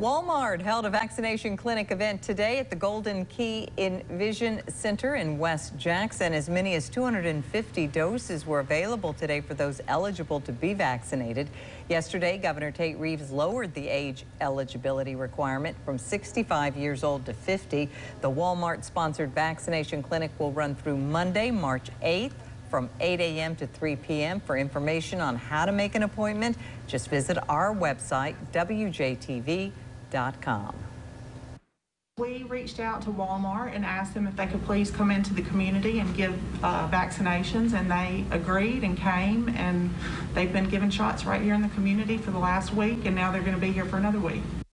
Walmart held a vaccination clinic event today at the Golden Key Envision Center in West Jackson. As many as 250 doses were available today for those eligible to be vaccinated. Yesterday, Governor Tate Reeves lowered the age eligibility requirement from 65 years old to 50. The Walmart-sponsored vaccination clinic will run through Monday, March 8th from 8 a.m. to 3 p.m. For information on how to make an appointment, just visit our website, WJTV.com. We reached out to Walmart and asked them if they could please come into the community and give uh, vaccinations, and they agreed and came, and they've been giving shots right here in the community for the last week, and now they're going to be here for another week.